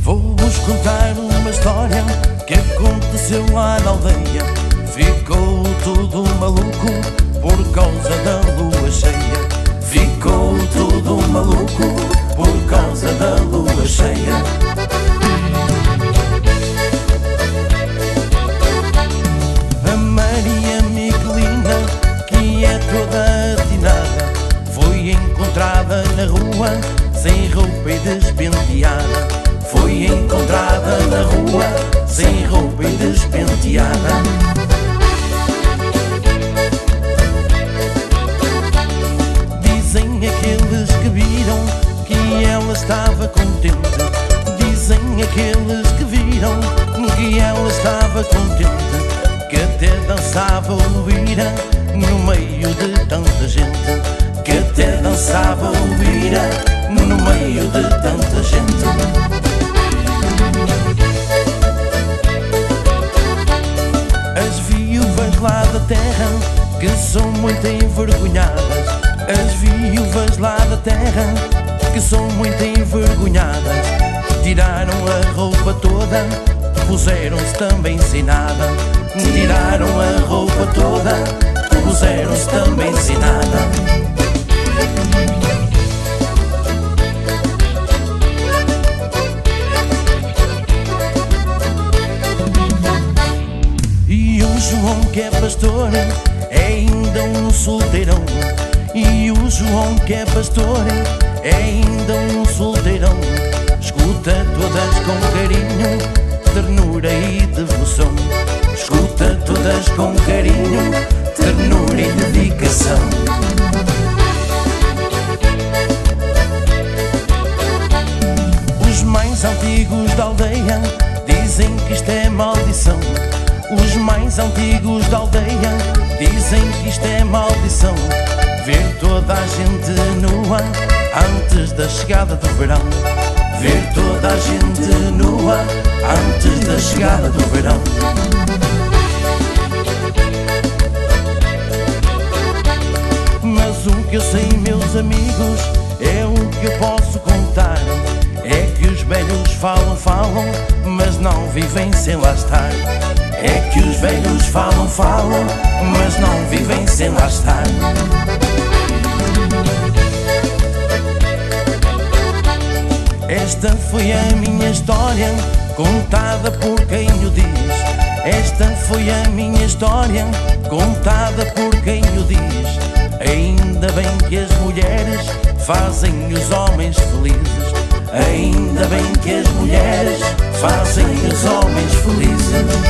Vou-vos contar uma história que aconteceu lá na aldeia. Ficou tudo maluco na rua sem roupa e despenteada. Foi encontrada na rua sem roupa e despenteada. Dizem aqueles que viram que ela estava contente. Dizem aqueles que viram que ela estava contente. Que até dançava o ira no meio de tanta gente. Que até dançava o ira no meio de tanta gente. As viúvas lá da terra que são muito envergonhadas. As viúvas lá da terra que são muito envergonhadas. Tiraram a roupa toda, puseram-se também sem nada. Tiraram a roupa toda, puseram-se também sem nada. João que é pastor é ainda um solteirão. E o João que é pastor é ainda um solteirão. Escuta todas com carinho, ternura e devoção. Escuta todas com carinho, ternura e dedicação. Os mais antigos da aldeia dizem que isto é maldição. Os mais antigos da aldeia dizem que isto é maldição. Ver toda a gente nua antes da chegada do verão. Ver toda a gente nua antes da chegada do verão. Mas o que eu sei, meus amigos, é o que eu posso contar. É que os velhos falam, falam, mas não vivem sem lá estar. É que os velhos falam, falam, mas não vivem sem lá estar. Esta foi a minha história, contada por quem o diz. Esta foi a minha história, contada por quem o diz. Ainda bem que as mulheres fazem os homens felizes. Ainda bem que as mulheres fazem os homens felizes.